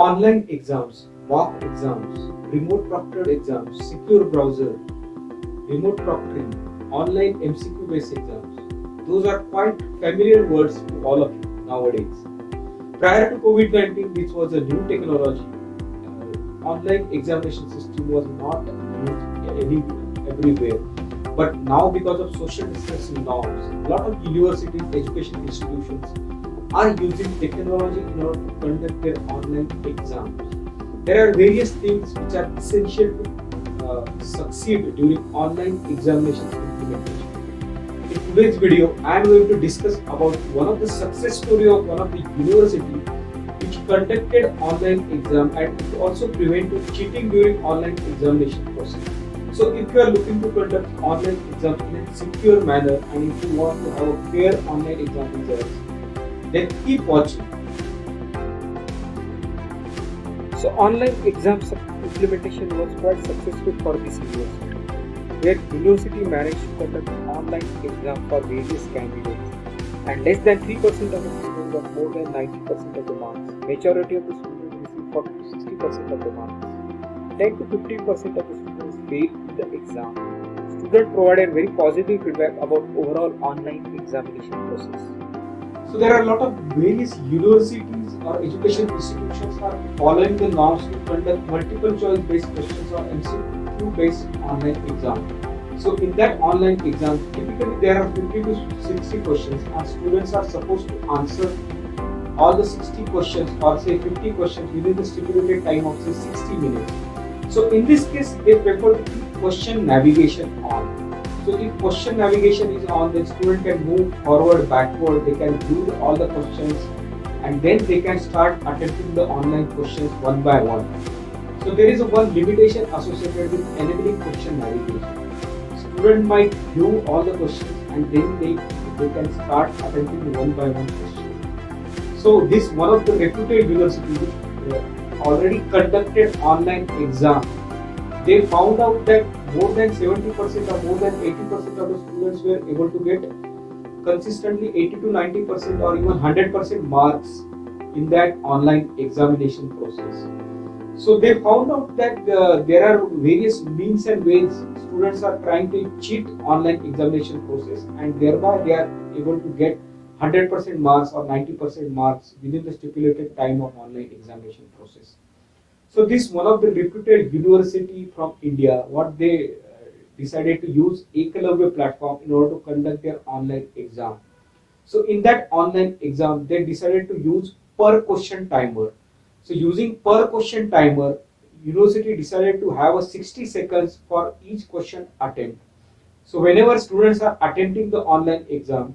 online exams, mock exams, remote proctored exams, secure browser, remote proctoring, online MCQ based exams. Those are quite familiar words to all of you nowadays. Prior to COVID 19, which was a new technology, uh, online examination system was not used everywhere. But now, because of social distancing norms, a lot of universities, education institutions are using technology in order to conduct their online exams. There are various things which are essential to uh, succeed during online examination implementation. In today's video, I am going to discuss about one of the success story of one of the university which conducted online exam and it also prevented cheating during online examination process. So if you are looking to conduct online exam in a secure manner and if you want to have a fair online exam results, then keep watching. So online exam implementation was quite successful for this university, where university managed to conduct online exam for various candidates and less than 3% of the students got more than 90% of the marks. Majority of the students received 40 to 60% of the marks. 10 to 15% of the students failed the exam. Students provided very positive feedback about overall online examination process. So there are a lot of various universities or education institutions are following the norms to conduct multiple choice based questions or MCQ based online exam. So in that online exam, typically there are 50 to 60 questions and students are supposed to answer all the 60 questions or say 50 questions within the stipulated time of say 60 minutes. So in this case, they prefer to keep question navigation on. So if question navigation is on, the student can move forward, backward, they can do all the questions and then they can start attempting the online questions one by one. So there is one limitation associated with enabling question navigation. Student might view all the questions and then they, they can start attempting one by one question. So this one of the reputed universities uh, already conducted online exam they found out that more than 70% or more than 80% of the students were able to get consistently 80 to 90% or even 100% marks in that online examination process. So they found out that uh, there are various means and ways students are trying to cheat online examination process and thereby they are able to get 100% marks or 90% marks within the stipulated time of online examination process. So this one of the reputed university from India, what they uh, decided to use Eklavvya platform in order to conduct their online exam. So in that online exam, they decided to use per question timer. So using per question timer, university decided to have a 60 seconds for each question attempt. So whenever students are attempting the online exam,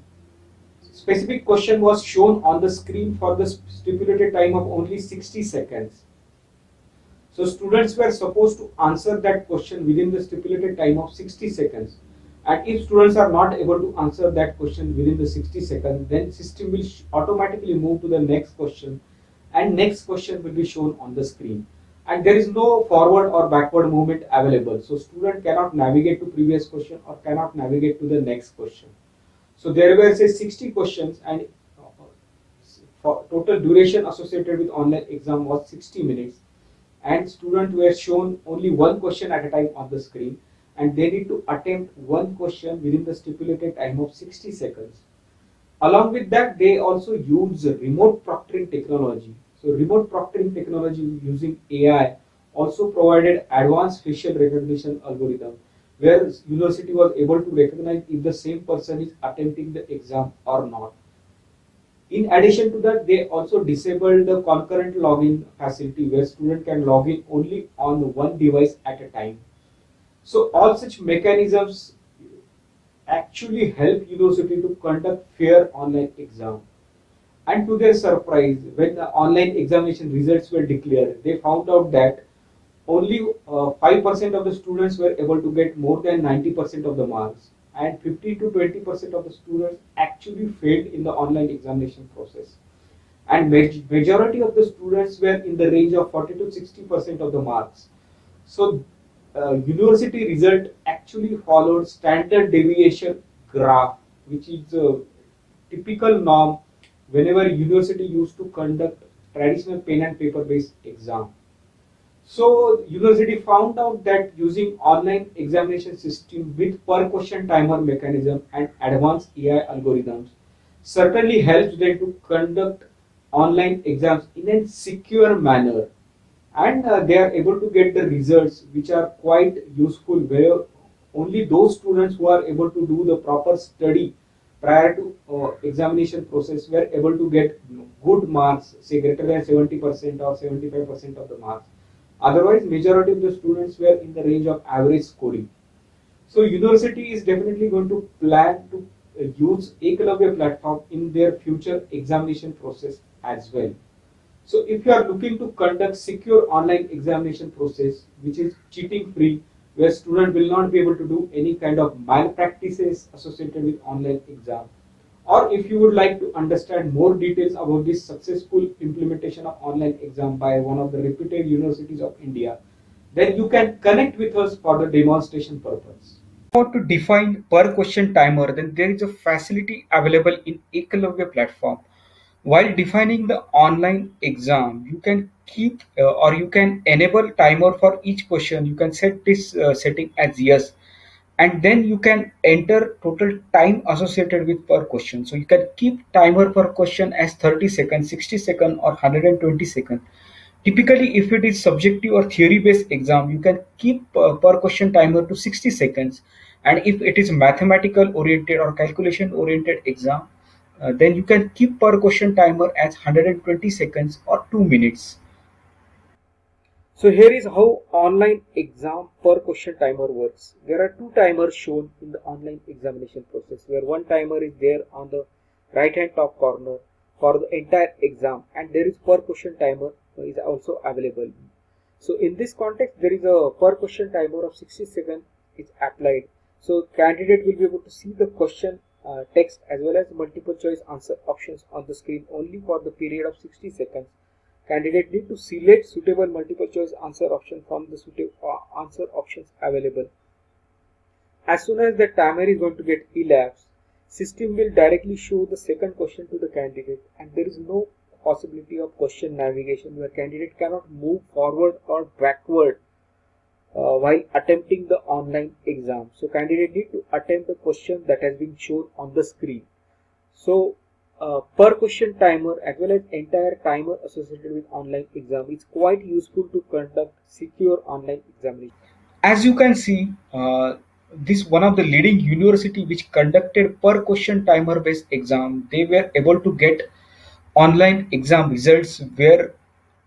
specific question was shown on the screen for the stipulated time of only 60 seconds. So students were supposed to answer that question within the stipulated time of 60 seconds. And if students are not able to answer that question within the 60 seconds, then system will automatically move to the next question and next question will be shown on the screen. And there is no forward or backward movement available. So student cannot navigate to previous question or cannot navigate to the next question. So there were say 60 questions and uh, total duration associated with online exam was 60 minutes and students were shown only one question at a time on the screen and they need to attempt one question within the stipulated time of 60 seconds. Along with that, they also use remote proctoring technology. So remote proctoring technology using AI also provided advanced facial recognition algorithm where university was able to recognize if the same person is attempting the exam or not. In addition to that, they also disabled the concurrent login facility where student can log in only on one device at a time. So all such mechanisms actually help university to conduct fair online exam. And to their surprise, when the online examination results were declared, they found out that only 5% uh, of the students were able to get more than 90% of the marks and 50 to 20 percent of the students actually failed in the online examination process and majority of the students were in the range of 40 to 60 percent of the marks so uh, university result actually followed standard deviation graph which is a typical norm whenever university used to conduct traditional pen and paper based exam. So university found out that using online examination system with per question timer mechanism and advanced AI algorithms certainly helps them to conduct online exams in a secure manner. And uh, they are able to get the results which are quite useful where only those students who are able to do the proper study prior to uh, examination process were able to get good marks say greater than 70% or 75% of the marks otherwise majority of the students were in the range of average scoring so university is definitely going to plan to uh, use Eklavvya platform in their future examination process as well. So if you are looking to conduct secure online examination process, which is cheating free, where student will not be able to do any kind of malpractices associated with online exam, or if you would like to understand more details about this successful implementation of online exam by one of the reputed universities of India, then you can connect with us for the demonstration purpose. Want to define per question timer, then there is a facility available in Eklavvya platform while defining the online exam, you can keep uh, or you can enable timer for each question. You can set this uh, setting as yes, and then you can enter total time associated with per question. So you can keep timer per question as 30 seconds, 60 seconds, or 120 seconds. Typically, if it is subjective or theory-based exam, you can keep uh, per question timer to 60 seconds. And if it is mathematical oriented or calculation oriented exam, uh, then you can keep per question timer as 120 seconds or 2 minutes. So here is how online exam per question timer works. There are two timers shown in the online examination process where one timer is there on the right hand top corner for the entire exam and there is per question timer is also available. So in this context there is a per question timer of 60 seconds is applied. So candidate will be able to see the question uh, text as well as multiple choice answer options on the screen only for the period of 60 seconds. Candidate need to select suitable multiple choice answer option from the suitable uh, answer options available. As soon as the timer is going to get elapsed, system will directly show the second question to the candidate and there is no possibility of question navigation where candidate cannot move forward or backward uh, while attempting the online exam. So candidate need to attempt the question that has been shown on the screen. So uh, per question timer as well as entire timer associated with online exam is quite useful to conduct secure online examination. As you can see, uh, this one of the leading university which conducted per question timer based exam, they were able to get online exam results where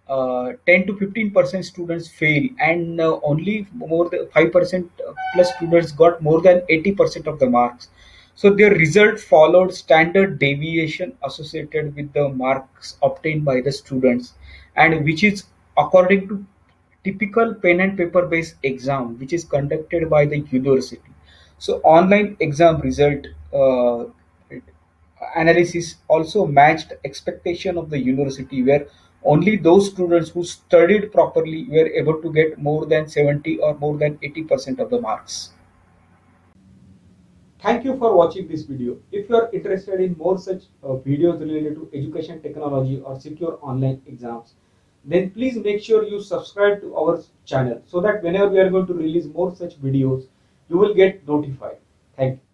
uh, 10 to 15 percent students fail and uh, only more than 5 percent plus students got more than 80 percent of the marks so their result followed standard deviation associated with the marks obtained by the students and which is according to typical pen and paper based exam which is conducted by the university so online exam result uh, analysis also matched expectation of the university where only those students who studied properly were able to get more than 70 or more than 80% of the marks. Thank you for watching this video. If you are interested in more such uh, videos related to education technology or secure online exams, then please make sure you subscribe to our channel so that whenever we are going to release more such videos, you will get notified. Thank you.